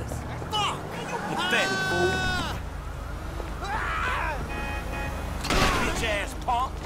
Jesus! Fuck! You fool! Bitch-ass punk!